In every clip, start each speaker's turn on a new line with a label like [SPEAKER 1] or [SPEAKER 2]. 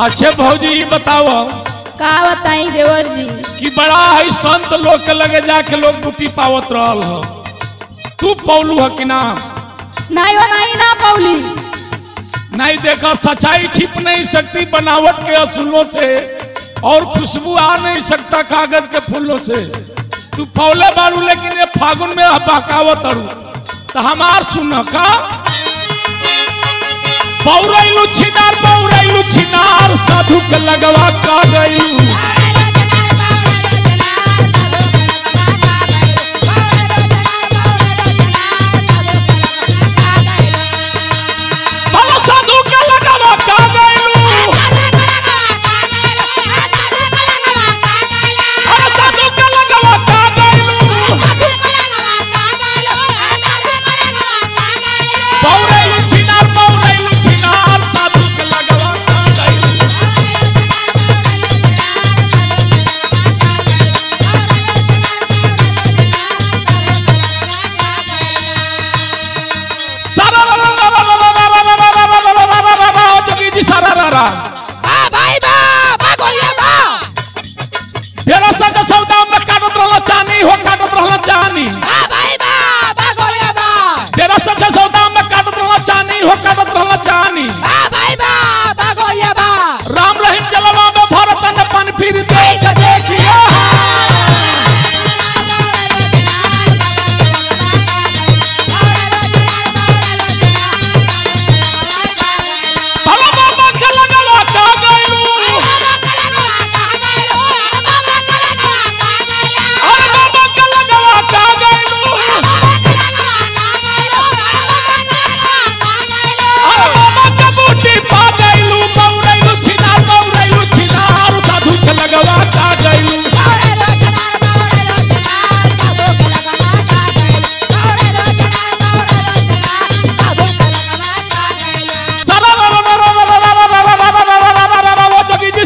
[SPEAKER 1] अच्छे भौजी बताओ।
[SPEAKER 2] का बताई देवर जी।
[SPEAKER 1] कि बड़ा है संत लोग के लगे जाके लोग बूटी पावत रहल हो। तू पौलू है कि ना?
[SPEAKER 2] नहीं नहीं ना पौली।
[SPEAKER 1] नहीं देखा सच्चाई छिप नहीं सकती बनावट के असूलों से और खुशबू आ नहीं सकता कागज़ के फूलों से। तू पौले बारू लेकिन ये फागुन में बहकावत अड़ू तो हमार सुन का। पौरैलू छिनार पौरैलू छिनार। झुक लगवा का गयू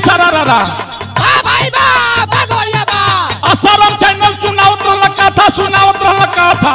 [SPEAKER 1] सारा रा रा असरम चैनल सुनावत रहला कथा सुनावत रहला कथा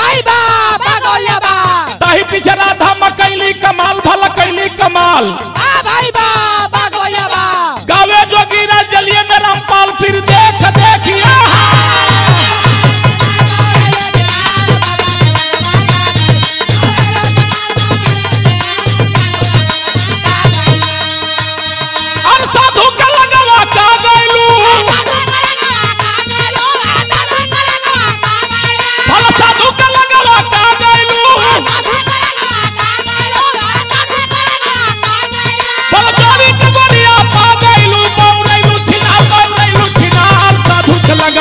[SPEAKER 1] जरा धम कैली कमाल भल कैली कमाल। आ भाई बा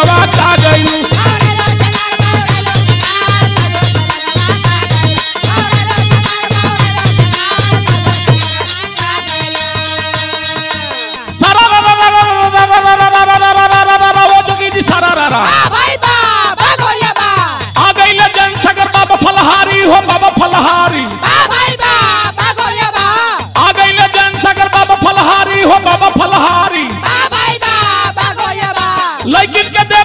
[SPEAKER 1] गवाता गई सारा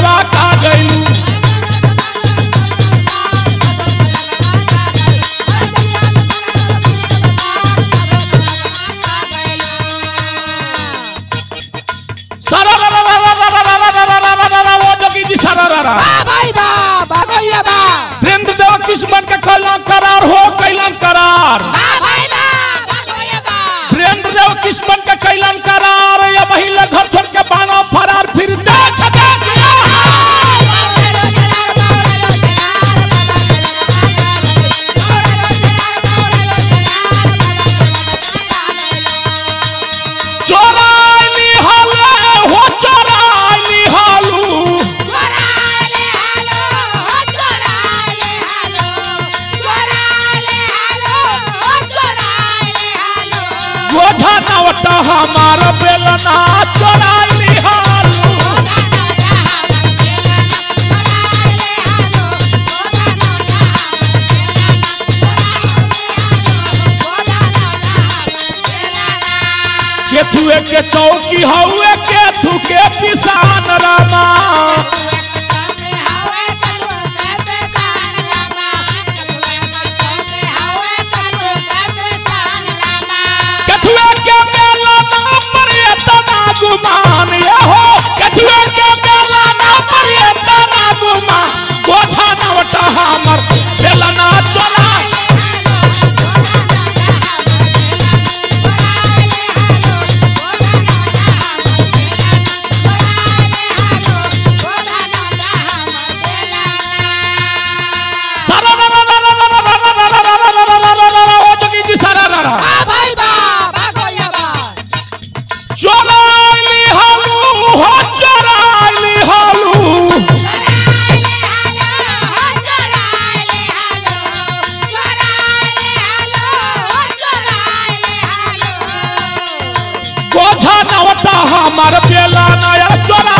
[SPEAKER 1] हवा का गलू तो हमारा बेलना चोराई हालू। केथुए के चौकी हौए केथु के किसान रामा। हमार बेला नया चोरा।